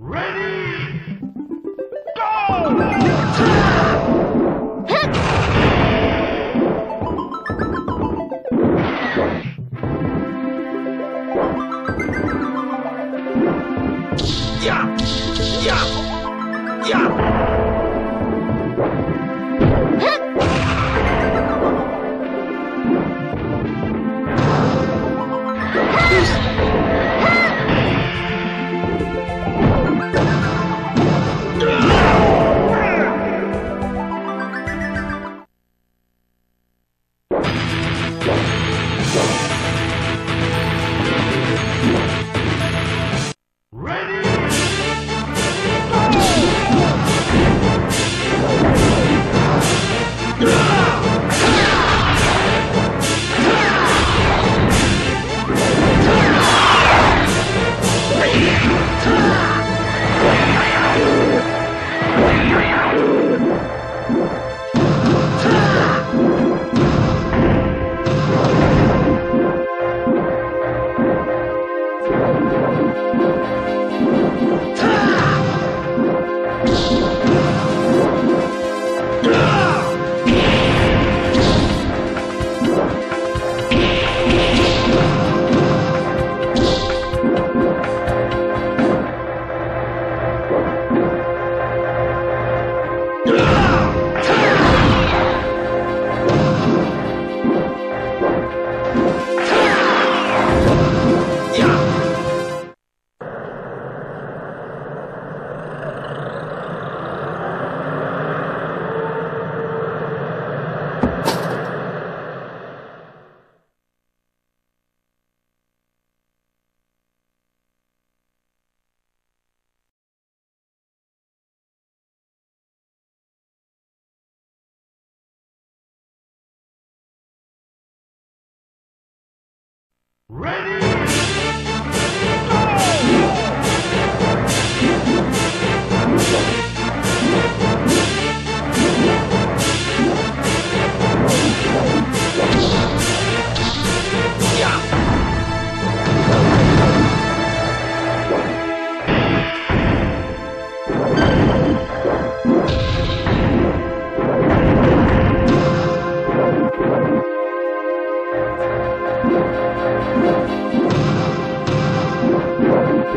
Ready? Ready!